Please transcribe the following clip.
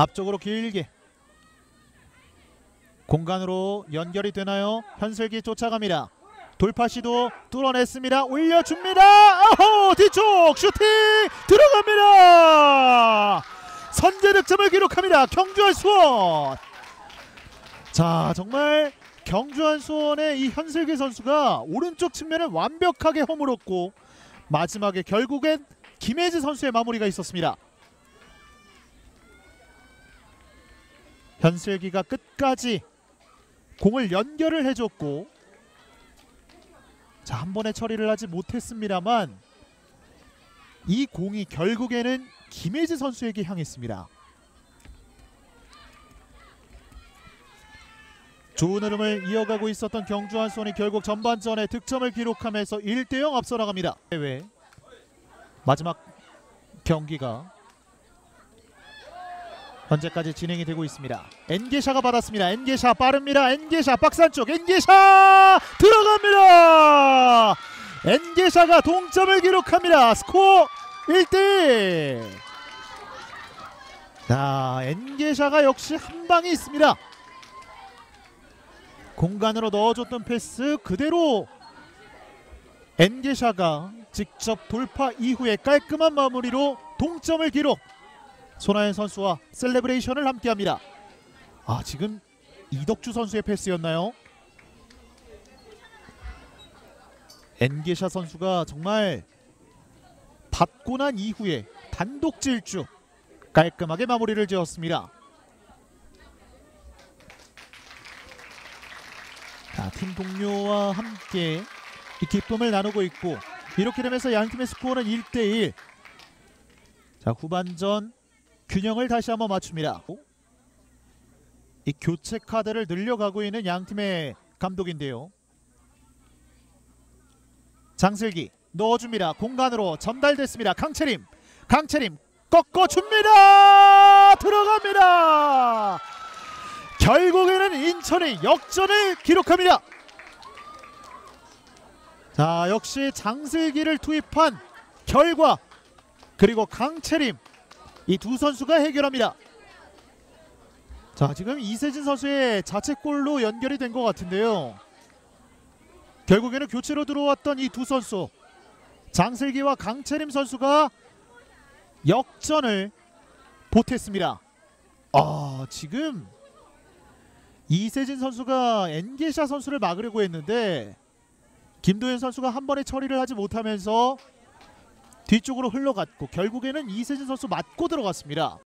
앞쪽으로 길게 공간으로 연결이 되나요? 현슬기 쫓아갑니다. 돌파 시도 뚫어냈습니다. 올려줍니다. 아호 뒤쪽 슈팅 들어갑니다. 선제 득점을 기록합니다. 경주한 수원. 자 정말 경주한 수원의 이 현슬기 선수가 오른쪽 측면을 완벽하게 허물었고 마지막에 결국엔 김혜지 선수의 마무리가 있었습니다. 현슬기가 끝까지 공을 연결을 해줬고 자 한 번에 처리를 하지 못했습니다만 이 공이 결국에는 김혜지 선수에게 향했습니다. 좋은 흐름을 이어가고 있었던 경주한 수원이 결국 전반전에 득점을 기록하면서 1대0 앞서 나갑니다. 마지막 경기가 현재까지 진행이 되고 있습니다. 엔게샤가 받았습니다. 엔게샤 빠릅니다. 엔게샤 박스 안쪽 엔게샤 들어갑니다. 엔게샤가 동점을 기록합니다. 스코어 1대1. 자, 엔게샤가 역시 한 방이 있습니다. 공간으로 넣어줬던 패스 그대로 엔게샤가 직접 돌파 이후에 깔끔한 마무리로 동점을 기록. 손아연 선수와 셀레브레이션을 함께합니다. 아 지금 이덕주 선수의 패스였나요? 엔게샤 선수가 정말 받고 난 이후에 단독 질주 깔끔하게 마무리를 지었습니다. 자, 팀 동료와 함께 이 기쁨을 나누고 있고 이렇게 되면서 양 팀의 스코어는 1대1. 자 후반전 균형을 다시 한번 맞춥니다. 이 교체 카드를 늘려가고 있는 양 팀의 감독인데요. 장슬기 넣어줍니다. 공간으로 전달됐습니다. 강채림, 강채림 꺾어줍니다. 들어갑니다. 결국에는 인천이 역전을 기록합니다. 자 역시 장슬기를 투입한 결과 그리고 강채림 이 두 선수가 해결합니다. 자 지금 이세진 선수의 자책골로 연결이 된 것 같은데요. 결국에는 교체로 들어왔던 이 두 선수 장슬기와 강채림 선수가 역전을 보탰습니다. 아 지금 이세진 선수가 엔게샤 선수를 막으려고 했는데 김도현 선수가 한 번에 처리를 하지 못하면서 뒤쪽으로 흘러갔고 결국에는 이세진 선수 맞고 들어갔습니다.